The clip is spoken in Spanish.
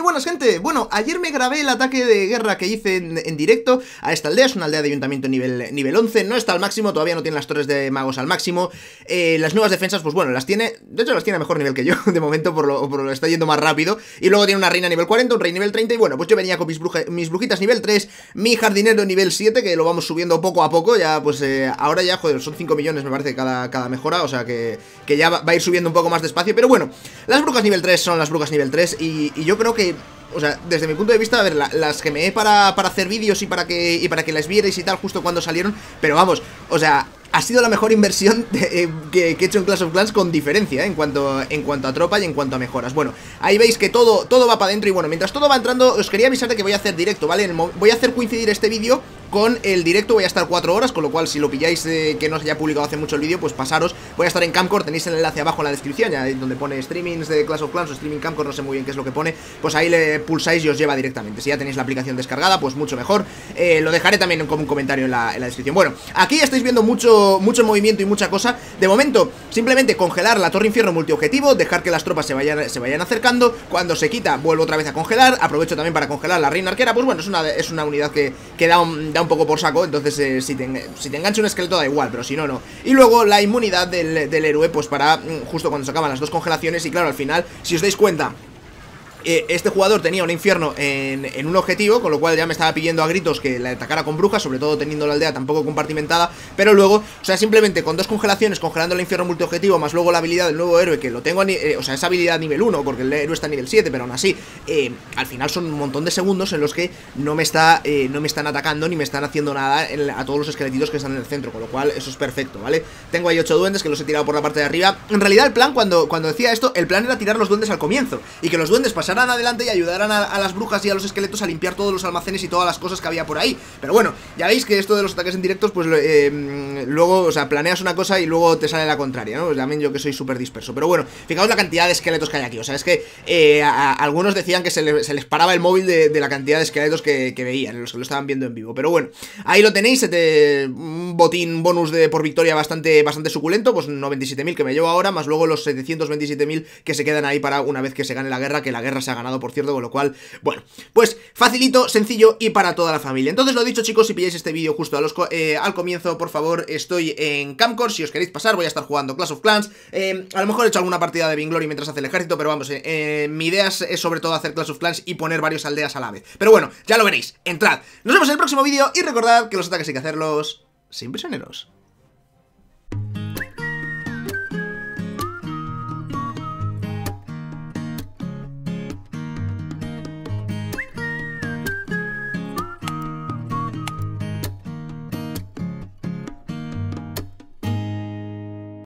buenas gente, bueno, ayer me grabé el ataque de guerra que hice en, directo a esta aldea, es una aldea de ayuntamiento nivel, nivel 11, no está al máximo, todavía no tiene las torres de magos al máximo, eh, las nuevas defensas, pues bueno, las tiene, de hecho las tiene a mejor nivel que yo, de momento, por lo, por lo está yendo más rápido, y luego tiene una reina nivel 40, un rey nivel 30, y bueno, pues yo venía con mis, mis brujitas nivel 3, mi jardinero nivel 7, que lo vamos subiendo poco a poco, ya pues eh, ahora ya, joder, son 5 millones me parece cada, cada mejora, o sea que, que ya va, va, a ir subiendo un poco más despacio, pero bueno, las brujas nivel 3 son las brujas nivel 3, y, y yo creo que o sea, desde mi punto de vista, a ver, las que para, para hacer vídeos y para que y para que las vierais y tal justo cuando salieron, pero vamos, o sea, ha sido la mejor inversión eh, que, he hecho en Clash of Clans con diferencia, eh, en, cuanto, en cuanto a tropa y en cuanto a mejoras. Bueno, ahí veis que todo, todo va para adentro y bueno, mientras todo va entrando, os quería avisar de que voy a hacer directo, ¿vale? voy a hacer coincidir este vídeo con el directo, voy a estar 4 horas, con lo cual si lo pilláis eh, que no se haya publicado hace mucho el vídeo, pues pasaros. Voy a estar en Camcore, tenéis el enlace abajo en la descripción, donde pone streamings de Clash of Clans o streaming Camcore, no sé muy bien qué es lo que pone, pues ahí le pulsáis y os lleva directamente. Si ya tenéis la aplicación descargada, pues mucho mejor. lo dejaré también como un comentario en la, descripción. Bueno, aquí estáis viendo mucho, mucho movimiento y mucha cosa. De momento, simplemente congelar la Torre Infierno multiobjetivo, dejar que las tropas se vayan, se vayan acercando. Cuando se quita, vuelvo otra vez a congelar. Aprovecho también para congelar la Reina Arquera. Pues bueno, es una, es una unidad que, que da, da un poco por saco. Entonces, eh, si, te, si te engancha un esqueleto da igual, pero si no, no. Y luego la inmunidad del, del héroe, pues para mm, justo cuando se acaban las dos congelaciones. Y claro, al final, si os dais cuenta eh, este jugador tenía un infierno en, un objetivo, con lo cual ya me estaba pidiendo a gritos que la atacara con brujas, sobre todo teniendo la aldea tampoco compartimentada, pero luego, o sea, simplemente con dos congelaciones, congelando el infierno multiobjetivo, más luego la habilidad del nuevo héroe, que lo tengo, eh, o sea, esa habilidad nivel 1, porque el héroe está a nivel 7, pero aún así, eh, al final son un montón de segundos en los que no me está no me están atacando ni me están haciendo nada a todos los esqueletitos que están en el centro, con lo cual eso es perfecto, ¿vale? Tengo ahí 8 duendes que los he tirado por la parte de arriba. En realidad el plan, cuando, cuando decía esto, el plan era tirar los duendes al comienzo, y que los duendes pasaran adelante y ayudarán a, las brujas y a los esqueletos a limpiar todos los almacenes y todas las cosas que había por ahí. Pero bueno, ya veis que esto de los ataques en directos, pues eh, luego, o sea, planeas una cosa y luego te sale la contraria, ¿no? Pues también yo que soy súper disperso. Pero bueno, fijaos la cantidad de esqueletos que hay aquí. O sea, es que eh, algunos decían que se, les paraba el móvil de, la cantidad de esqueletos que, veían, los que lo estaban viendo en vivo. Pero bueno, ahí lo tenéis, un botín bonus de por victoria bastante, bastante suculento, pues 97.000 que me llevo ahora, más luego los 727.000 que se quedan ahí para una vez que se gane la guerra, que la guerra se ha ganado por cierto, con lo cual, bueno, pues facilito, sencillo y para toda la familia. Entonces lo dicho chicos, si pilláis este vídeo justo a los, eh, al comienzo, por favor, estoy en Camcore, si os queréis pasar, voy a estar jugando Clash of Clans, eh, a lo mejor he hecho alguna partida de Glory mientras hace el ejército, pero vamos, eh, mi idea es, sobre todo hacer Clash of Clans y poner varios aldeas a la vez. Pero bueno, ya lo veréis, entrad. Nos vemos en el próximo vídeo y recordad que los ataques hay que hacerlos sin prisioneros.